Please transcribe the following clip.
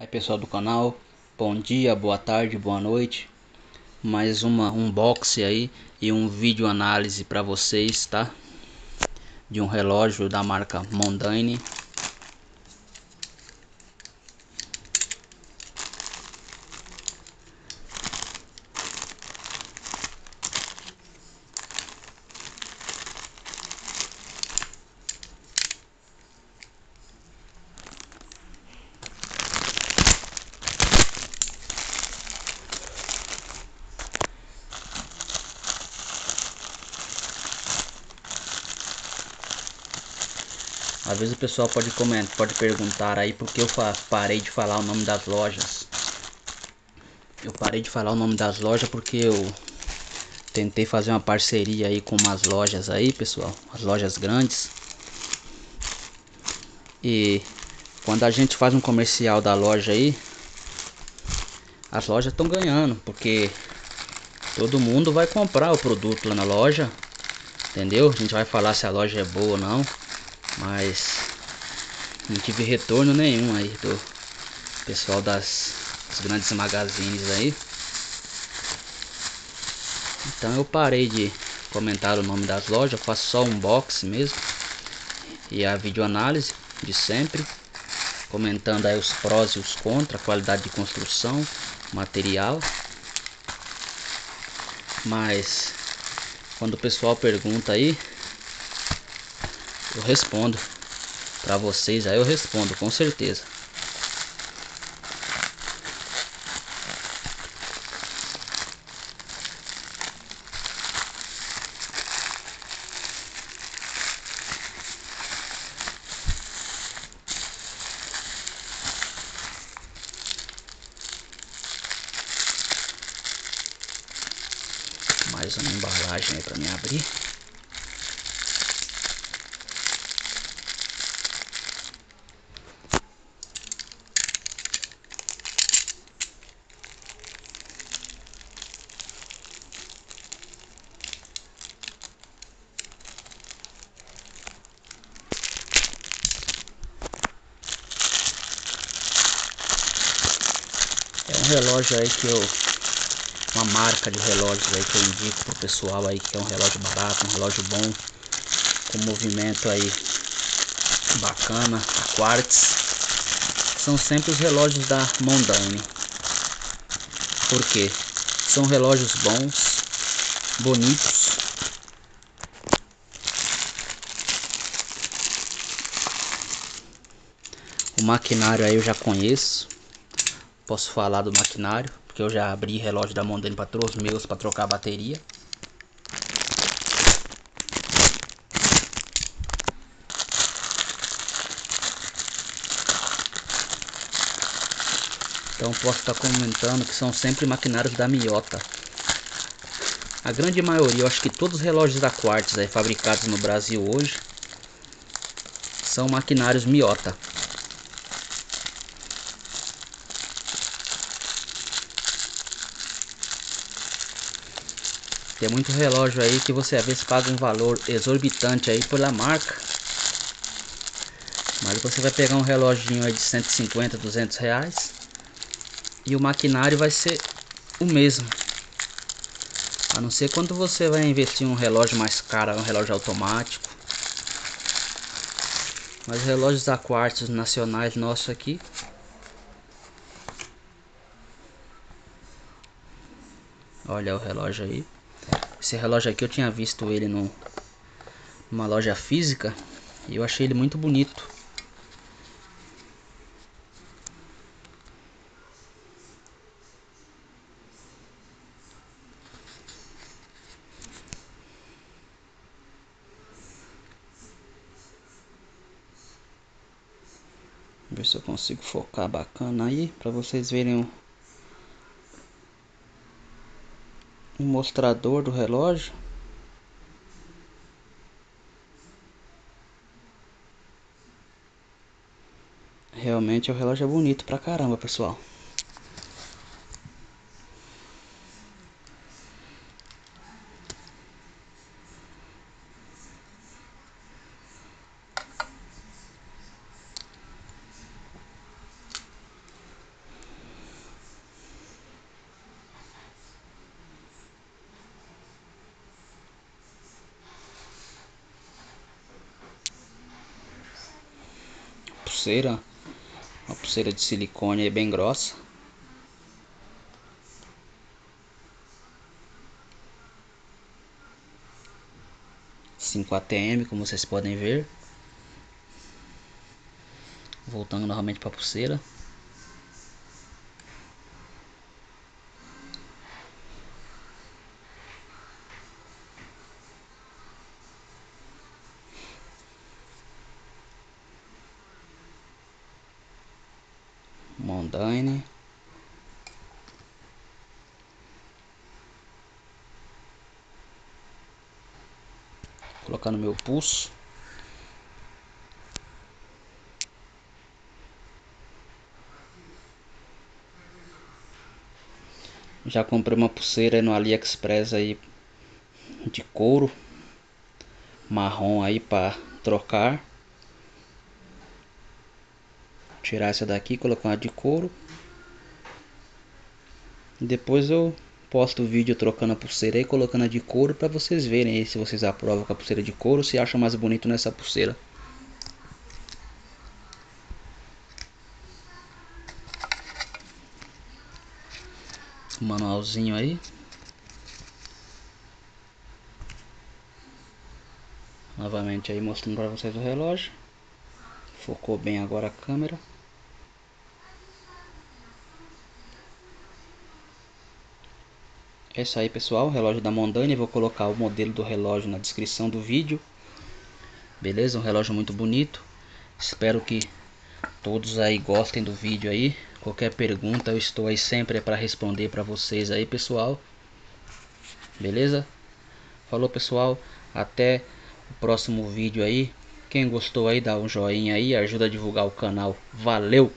Aí pessoal do canal, bom dia, boa tarde, boa noite Mais uma unboxing aí e um vídeo análise para vocês, tá? De um relógio da marca Mondane Às vezes o pessoal pode comentar, pode perguntar aí porque eu parei de falar o nome das lojas. Eu parei de falar o nome das lojas porque eu tentei fazer uma parceria aí com umas lojas aí, pessoal, as lojas grandes. E quando a gente faz um comercial da loja aí, as lojas estão ganhando, porque todo mundo vai comprar o produto lá na loja, entendeu? A gente vai falar se a loja é boa ou não. Mas não tive retorno nenhum aí do pessoal das, das grandes magazines aí. Então eu parei de comentar o nome das lojas, faço só um box mesmo. E a videoanálise de sempre. Comentando aí os prós e os contras, qualidade de construção, material. Mas quando o pessoal pergunta aí, eu respondo. Para vocês aí eu respondo com certeza. Mais uma embalagem aí para me abrir É um relógio aí que eu uma marca de relógios aí que eu indico pro pessoal aí que é um relógio barato, um relógio bom, com movimento aí bacana, a quartz. São sempre os relógios da Mondane. Por quê? São relógios bons, bonitos. O maquinário aí eu já conheço posso falar do maquinário, porque eu já abri relógio da Mondane para os meus para trocar a bateria. Então posso estar comentando que são sempre maquinários da Miota. A grande maioria, eu acho que todos os relógios da Quartz aí, fabricados no Brasil hoje são maquinários Miota. Tem muito relógio aí que você às vezes paga um valor exorbitante aí pela marca. Mas você vai pegar um reloginho aí de 150, 200 reais. E o maquinário vai ser o mesmo. A não ser quando você vai investir em um relógio mais caro, um relógio automático. Mas relógios a quartos nacionais nossos aqui. Olha o relógio aí. Esse relógio aqui eu tinha visto ele no, numa loja física e eu achei ele muito bonito. Ver se eu consigo focar bacana aí para vocês verem o um mostrador do relógio. Realmente o relógio é bonito pra caramba, pessoal. Pulseira. Uma pulseira de silicone aí bem grossa. Cinco ATM, como vocês podem ver. Voltando novamente para a pulseira. Mondaine. Colocar no meu pulso. Já comprei uma pulseira no AliExpress aí de couro marrom aí para trocar tirar essa daqui, colocar uma de couro. Depois eu posto o vídeo trocando a pulseira e colocando a de couro para vocês verem aí se vocês aprovam com a pulseira de couro, se acham mais bonito nessa pulseira. Manualzinho aí. Novamente aí mostrando para vocês o relógio. Focou bem agora a câmera. É isso aí pessoal, relógio da Mondane, vou colocar o modelo do relógio na descrição do vídeo. Beleza? Um relógio muito bonito. Espero que todos aí gostem do vídeo aí. Qualquer pergunta eu estou aí sempre para responder para vocês aí pessoal. Beleza? Falou pessoal, até o próximo vídeo aí. Quem gostou aí dá um joinha aí, ajuda a divulgar o canal. Valeu!